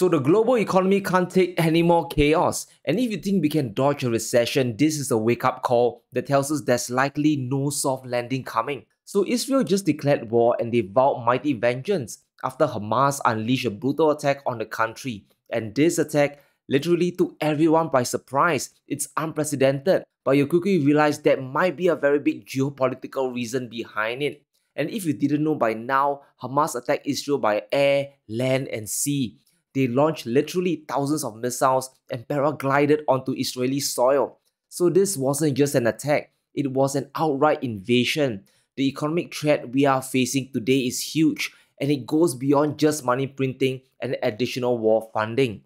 So the global economy can't take any more chaos. And if you think we can dodge a recession, this is a wake-up call that tells us there's likely no soft landing coming. So Israel just declared war and they vowed mighty vengeance after Hamas unleashed a brutal attack on the country. And this attack literally took everyone by surprise. It's unprecedented, but you quickly realize there might be a very big geopolitical reason behind it. And if you didn't know by now, Hamas attacked Israel by air, land, and sea. They launched literally thousands of missiles and paraglided onto Israeli soil. So this wasn't just an attack, it was an outright invasion. The economic threat we are facing today is huge and it goes beyond just money printing and additional war funding.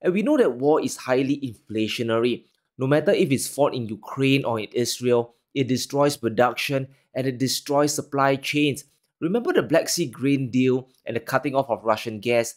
And we know that war is highly inflationary. No matter if it's fought in Ukraine or in Israel, it destroys production and it destroys supply chains. Remember the Black Sea grain deal and the cutting off of Russian gas?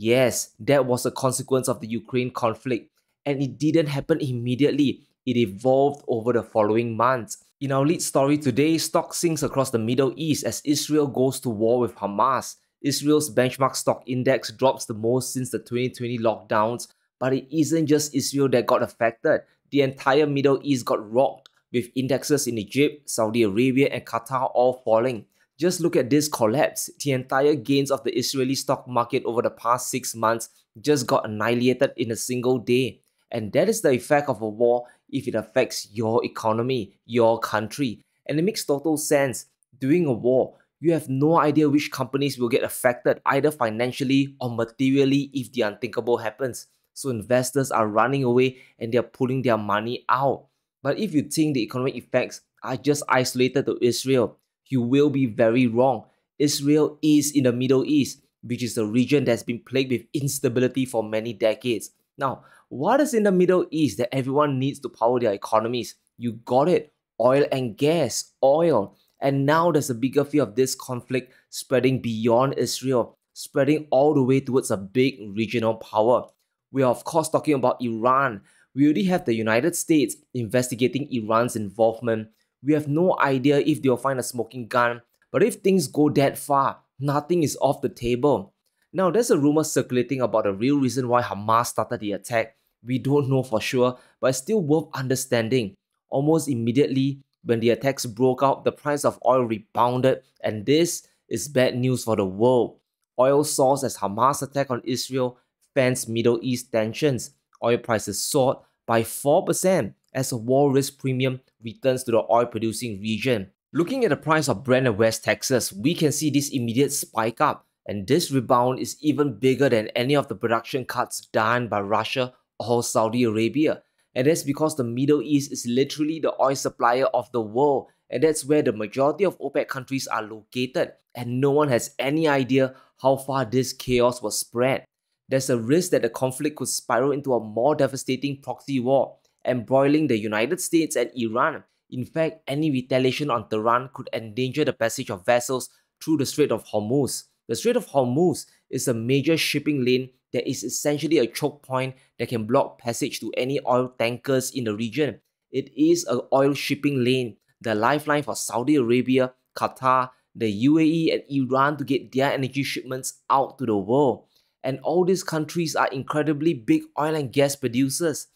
Yes, that was a consequence of the Ukraine conflict, and it didn't happen immediately. It evolved over the following months. In our lead story today, stock sinks across the Middle East as Israel goes to war with Hamas. Israel's benchmark stock index drops the most since the 2020 lockdowns, but it isn't just Israel that got affected. The entire Middle East got rocked, with indexes in Egypt, Saudi Arabia, and Qatar all falling. Just look at this collapse. The entire gains of the Israeli stock market over the past six months just got annihilated in a single day. And that is the effect of a war if it affects your economy, your country. And it makes total sense. During a war, you have no idea which companies will get affected either financially or materially if the unthinkable happens. So investors are running away and they're pulling their money out. But if you think the economic effects are just isolated to Israel, you will be very wrong. Israel is in the Middle East, which is a region that's been plagued with instability for many decades. Now, what is in the Middle East that everyone needs to power their economies? You got it oil and gas, oil. And now there's a bigger fear of this conflict spreading beyond Israel, spreading all the way towards a big regional power. We are, of course, talking about Iran. We already have the United States investigating Iran's involvement we have no idea if they'll find a smoking gun, but if things go that far, nothing is off the table. Now, there's a rumor circulating about the real reason why Hamas started the attack. We don't know for sure, but it's still worth understanding. Almost immediately, when the attacks broke out, the price of oil rebounded, and this is bad news for the world. Oil soars as Hamas attack on Israel fans Middle East tensions. Oil prices soared by 4%, as a war risk premium returns to the oil producing region. Looking at the price of Brent in West Texas, we can see this immediate spike up, and this rebound is even bigger than any of the production cuts done by Russia or Saudi Arabia. And that's because the Middle East is literally the oil supplier of the world, and that's where the majority of OPEC countries are located, and no one has any idea how far this chaos was spread. There's a risk that the conflict could spiral into a more devastating proxy war, embroiling the United States and Iran. In fact, any retaliation on Tehran could endanger the passage of vessels through the Strait of Hormuz. The Strait of Hormuz is a major shipping lane that is essentially a choke point that can block passage to any oil tankers in the region. It is an oil shipping lane, the lifeline for Saudi Arabia, Qatar, the UAE, and Iran to get their energy shipments out to the world. And all these countries are incredibly big oil and gas producers.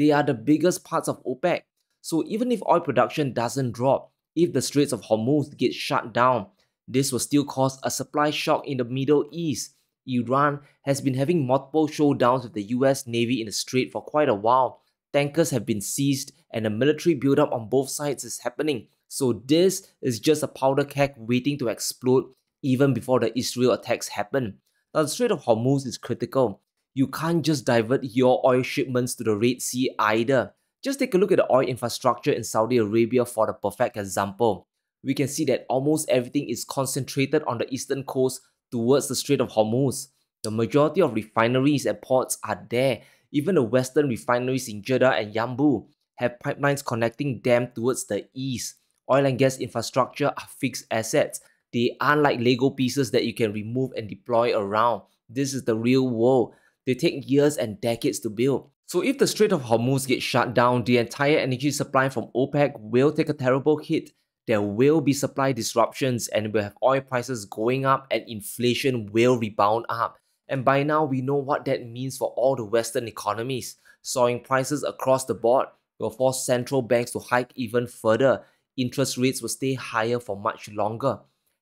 They are the biggest parts of OPEC. So even if oil production doesn't drop, if the Straits of Hormuz get shut down, this will still cause a supply shock in the Middle East. Iran has been having multiple showdowns with the US Navy in the Strait for quite a while. Tankers have been seized and a military buildup on both sides is happening. So this is just a powder keg waiting to explode even before the Israel attacks happen. Now the Strait of Hormuz is critical you can't just divert your oil shipments to the Red Sea either. Just take a look at the oil infrastructure in Saudi Arabia for the perfect example. We can see that almost everything is concentrated on the eastern coast towards the Strait of Hormuz. The majority of refineries and ports are there. Even the western refineries in Jeddah and Yanbu have pipelines connecting them towards the east. Oil and gas infrastructure are fixed assets. They aren't like Lego pieces that you can remove and deploy around. This is the real world. They take years and decades to build. So if the Strait of Hormuz gets shut down, the entire energy supply from OPEC will take a terrible hit. There will be supply disruptions and we'll have oil prices going up and inflation will rebound up. And by now, we know what that means for all the Western economies. Soaring prices across the board will force central banks to hike even further. Interest rates will stay higher for much longer.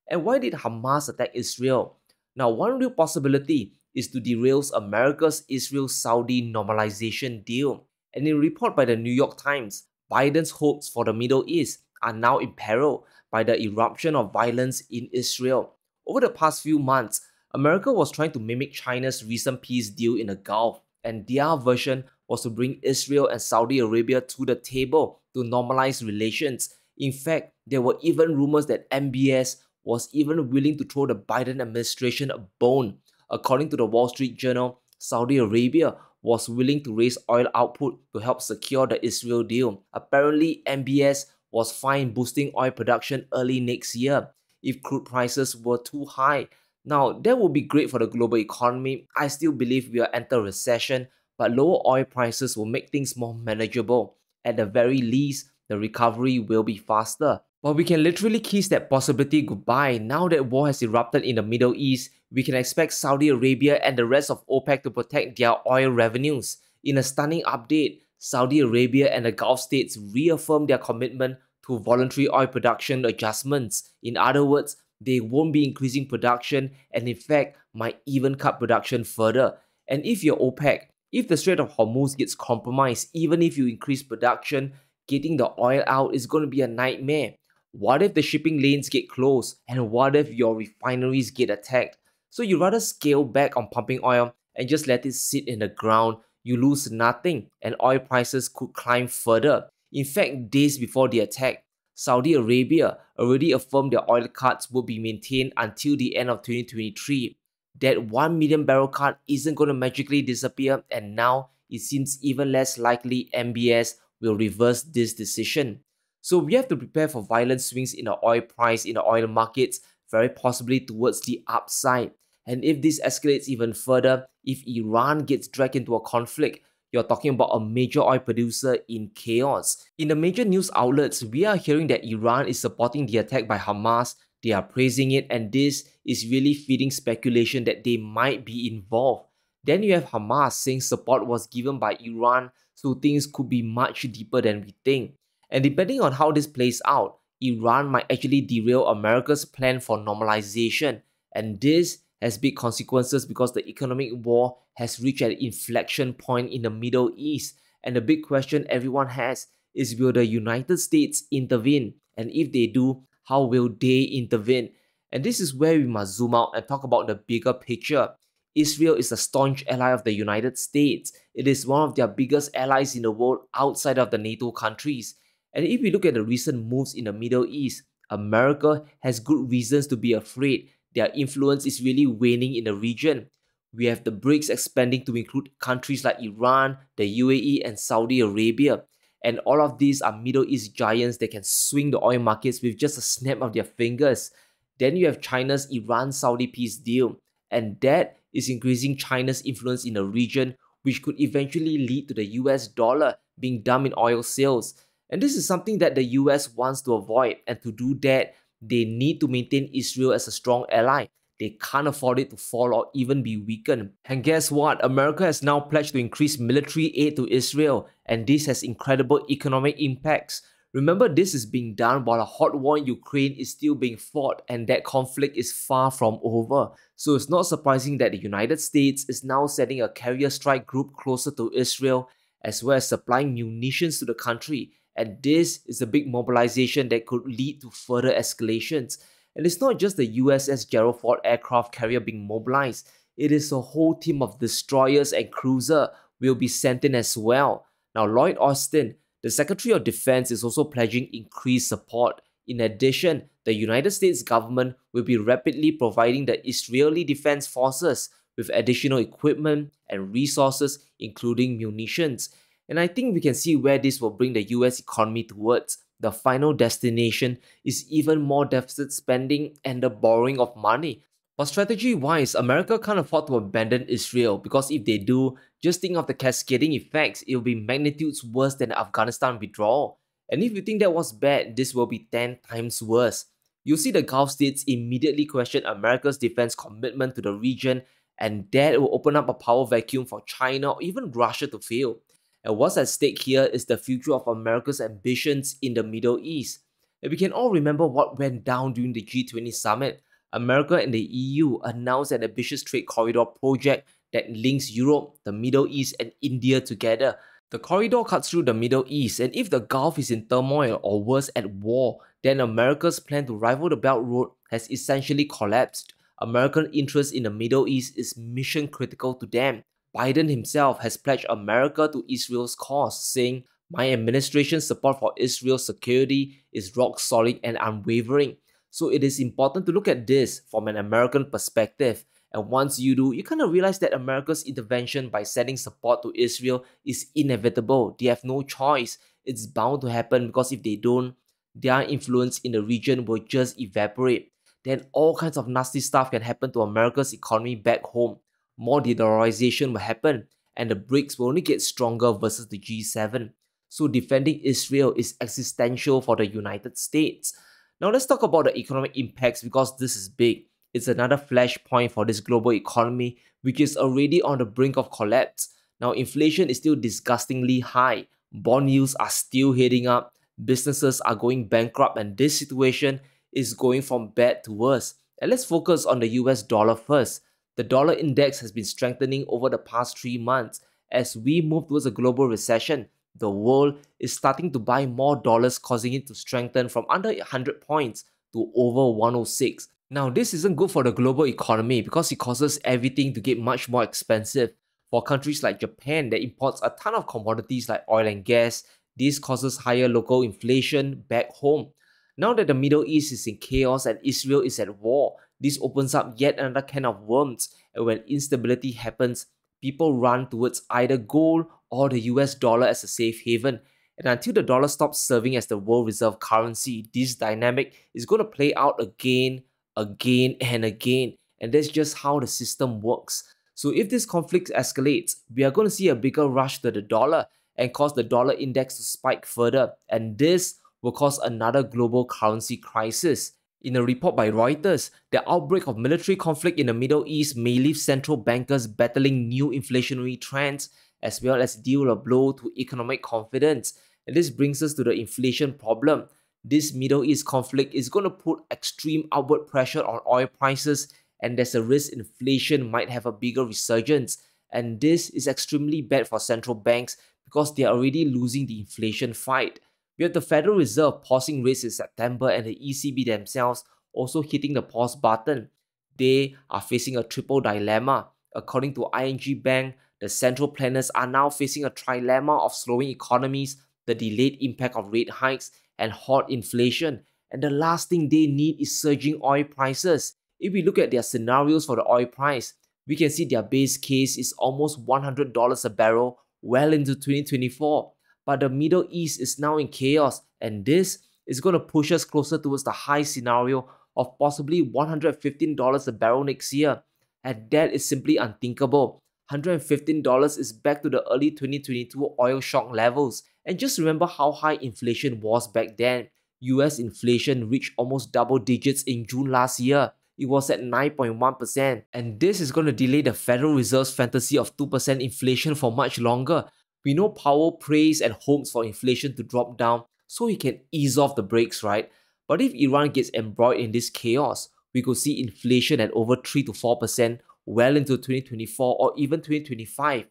And why did Hamas attack Israel? Now, one real possibility is to derail America's Israel Saudi normalization deal. And in a report by the New York Times, Biden's hopes for the Middle East are now in peril by the eruption of violence in Israel. Over the past few months, America was trying to mimic China's recent peace deal in the Gulf, and their version was to bring Israel and Saudi Arabia to the table to normalize relations. In fact, there were even rumors that MBS was even willing to throw the Biden administration a bone. According to the Wall Street Journal, Saudi Arabia was willing to raise oil output to help secure the Israel deal. Apparently, MBS was fine boosting oil production early next year if crude prices were too high. Now, that would be great for the global economy. I still believe we are enter recession, but lower oil prices will make things more manageable. At the very least, the recovery will be faster. But we can literally kiss that possibility goodbye. Now that war has erupted in the Middle East, we can expect Saudi Arabia and the rest of OPEC to protect their oil revenues. In a stunning update, Saudi Arabia and the Gulf states reaffirmed their commitment to voluntary oil production adjustments. In other words, they won't be increasing production and in fact might even cut production further. And if you're OPEC, if the Strait of Hormuz gets compromised, even if you increase production, getting the oil out is going to be a nightmare. What if the shipping lanes get closed? And what if your refineries get attacked? So you rather scale back on pumping oil and just let it sit in the ground. You lose nothing and oil prices could climb further. In fact, days before the attack, Saudi Arabia already affirmed their oil cuts will be maintained until the end of 2023. That 1 million barrel cut isn't going to magically disappear and now it seems even less likely MBS will reverse this decision. So we have to prepare for violent swings in the oil price in the oil markets, very possibly towards the upside. And if this escalates even further, if Iran gets dragged into a conflict, you're talking about a major oil producer in chaos. In the major news outlets, we are hearing that Iran is supporting the attack by Hamas. They are praising it, and this is really feeding speculation that they might be involved. Then you have Hamas saying support was given by Iran, so things could be much deeper than we think. And depending on how this plays out, Iran might actually derail America's plan for normalization. And this has big consequences because the economic war has reached an inflection point in the Middle East. And the big question everyone has is will the United States intervene? And if they do, how will they intervene? And this is where we must zoom out and talk about the bigger picture. Israel is a staunch ally of the United States. It is one of their biggest allies in the world outside of the NATO countries. And if we look at the recent moves in the Middle East, America has good reasons to be afraid. Their influence is really waning in the region. We have the BRICS expanding to include countries like Iran, the UAE, and Saudi Arabia. And all of these are Middle East giants that can swing the oil markets with just a snap of their fingers. Then you have China's Iran Saudi peace deal, and that is increasing China's influence in the region, which could eventually lead to the US dollar being dumped in oil sales. And this is something that the US wants to avoid. And to do that, they need to maintain Israel as a strong ally. They can't afford it to fall or even be weakened. And guess what? America has now pledged to increase military aid to Israel, and this has incredible economic impacts. Remember, this is being done while a hot war in Ukraine is still being fought, and that conflict is far from over. So it's not surprising that the United States is now sending a carrier strike group closer to Israel, as well as supplying munitions to the country and this is a big mobilization that could lead to further escalations. And it's not just the USS Gerald Ford aircraft carrier being mobilized, it is a whole team of destroyers and cruiser will be sent in as well. Now, Lloyd Austin, the Secretary of Defense, is also pledging increased support. In addition, the United States government will be rapidly providing the Israeli Defense Forces with additional equipment and resources, including munitions. And I think we can see where this will bring the US economy towards. The final destination is even more deficit spending and the borrowing of money. But strategy wise, America can't afford to abandon Israel because if they do, just think of the cascading effects, it will be magnitudes worse than the Afghanistan withdrawal. And if you think that was bad, this will be 10 times worse. You'll see the Gulf states immediately question America's defense commitment to the region and that will open up a power vacuum for China or even Russia to fail. And what's at stake here is the future of America's ambitions in the Middle East. And we can all remember what went down during the G20 summit. America and the EU announced an ambitious trade corridor project that links Europe, the Middle East, and India together. The corridor cuts through the Middle East, and if the Gulf is in turmoil or worse at war, then America's plan to rival the Belt Road has essentially collapsed. American interest in the Middle East is mission critical to them. Biden himself has pledged America to Israel's cause, saying, My administration's support for Israel's security is rock solid and unwavering. So it is important to look at this from an American perspective. And once you do, you kind of realize that America's intervention by sending support to Israel is inevitable. They have no choice. It's bound to happen because if they don't, their influence in the region will just evaporate. Then all kinds of nasty stuff can happen to America's economy back home more de-dollarization will happen and the BRICS will only get stronger versus the G7. So defending Israel is existential for the United States. Now let's talk about the economic impacts because this is big. It's another flashpoint for this global economy which is already on the brink of collapse. Now inflation is still disgustingly high. Bond yields are still heading up. Businesses are going bankrupt and this situation is going from bad to worse. And let's focus on the US dollar first. The dollar index has been strengthening over the past three months. As we move towards a global recession, the world is starting to buy more dollars, causing it to strengthen from under 100 points to over 106. Now, this isn't good for the global economy because it causes everything to get much more expensive. For countries like Japan that imports a ton of commodities like oil and gas, this causes higher local inflation back home. Now that the Middle East is in chaos and Israel is at war, this opens up yet another can of worms, and when instability happens, people run towards either gold or the US dollar as a safe haven. And until the dollar stops serving as the world reserve currency, this dynamic is going to play out again, again, and again. And that's just how the system works. So if this conflict escalates, we are going to see a bigger rush to the dollar and cause the dollar index to spike further. And this will cause another global currency crisis. In a report by Reuters, the outbreak of military conflict in the Middle East may leave central bankers battling new inflationary trends as well as deal a blow to economic confidence. And this brings us to the inflation problem. This Middle East conflict is going to put extreme upward pressure on oil prices, and there's a risk inflation might have a bigger resurgence. And this is extremely bad for central banks because they are already losing the inflation fight. We have the Federal Reserve pausing rates in September and the ECB themselves also hitting the pause button. They are facing a triple dilemma. According to ING Bank, the central planners are now facing a trilemma of slowing economies, the delayed impact of rate hikes, and hot inflation. And the last thing they need is surging oil prices. If we look at their scenarios for the oil price, we can see their base case is almost $100 a barrel well into 2024 but the Middle East is now in chaos, and this is going to push us closer towards the high scenario of possibly $115 a barrel next year. And that is simply unthinkable. $115 is back to the early 2022 oil shock levels. And just remember how high inflation was back then. US inflation reached almost double digits in June last year. It was at 9.1%. And this is going to delay the Federal Reserve's fantasy of 2% inflation for much longer. We know Powell prays and hopes for inflation to drop down so he can ease off the brakes, right? But if Iran gets embroiled in this chaos, we could see inflation at over 3 to 4% well into 2024 or even 2025.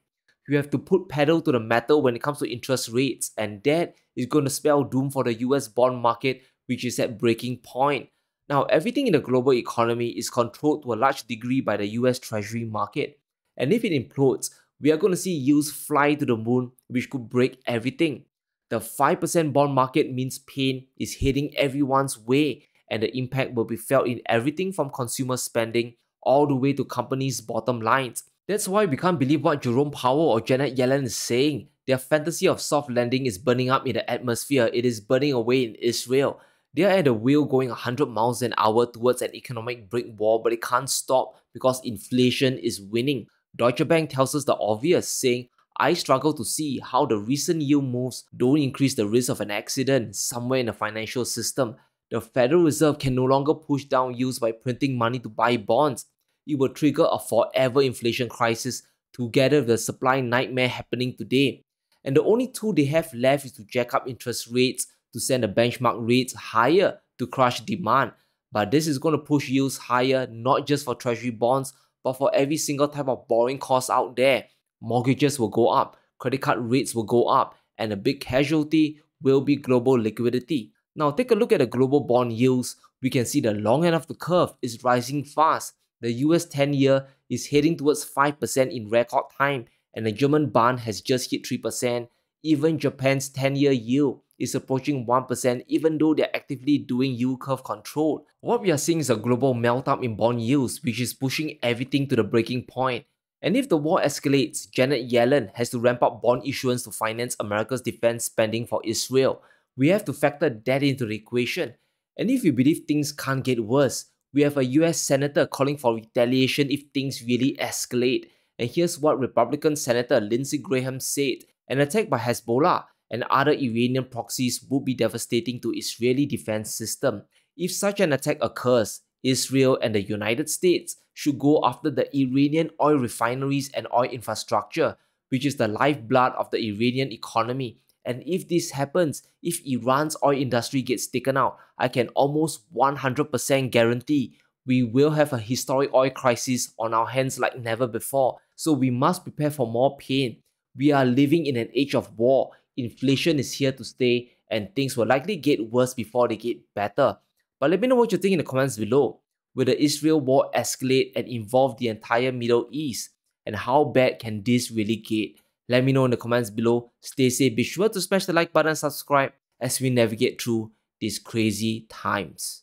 You have to put pedal to the metal when it comes to interest rates, and that is going to spell doom for the US bond market, which is at breaking point. Now, everything in the global economy is controlled to a large degree by the US Treasury market. And if it implodes, we are going to see yields fly to the moon, which could break everything. The 5% bond market means pain is heading everyone's way, and the impact will be felt in everything from consumer spending all the way to companies' bottom lines. That's why we can't believe what Jerome Powell or Janet Yellen is saying. Their fantasy of soft landing is burning up in the atmosphere, it is burning away in Israel. They are at the wheel going 100 miles an hour towards an economic brick wall, but it can't stop because inflation is winning. Deutsche Bank tells us the obvious, saying, I struggle to see how the recent yield moves don't increase the risk of an accident somewhere in the financial system. The Federal Reserve can no longer push down yields by printing money to buy bonds. it will trigger a forever inflation crisis together with the supply nightmare happening today. And the only tool they have left is to jack up interest rates to send the benchmark rates higher to crush demand. But this is going to push yields higher not just for treasury bonds, but for every single type of borrowing cost out there. Mortgages will go up, credit card rates will go up, and a big casualty will be global liquidity. Now take a look at the global bond yields. We can see the long end of the curve is rising fast. The US 10 year is heading towards 5% in record time and the German bond has just hit 3%. Even Japan's 10 year yield is approaching 1% even though they're actively doing yield curve control. What we are seeing is a global melt up in bond yields which is pushing everything to the breaking point. And if the war escalates, Janet Yellen has to ramp up bond issuance to finance America's defense spending for Israel. We have to factor that into the equation. And if you believe things can't get worse, we have a US senator calling for retaliation if things really escalate. And here's what Republican Senator Lindsey Graham said an attack by Hezbollah and other Iranian proxies would be devastating to Israeli defense system. If such an attack occurs, Israel and the United States should go after the Iranian oil refineries and oil infrastructure, which is the lifeblood of the Iranian economy. And if this happens, if Iran's oil industry gets taken out, I can almost 100% guarantee we will have a historic oil crisis on our hands like never before. So we must prepare for more pain. We are living in an age of war. Inflation is here to stay and things will likely get worse before they get better. But let me know what you think in the comments below. Will the Israel war escalate and involve the entire Middle East? And how bad can this really get? Let me know in the comments below. Stay safe. Be sure to smash the like button and subscribe as we navigate through these crazy times.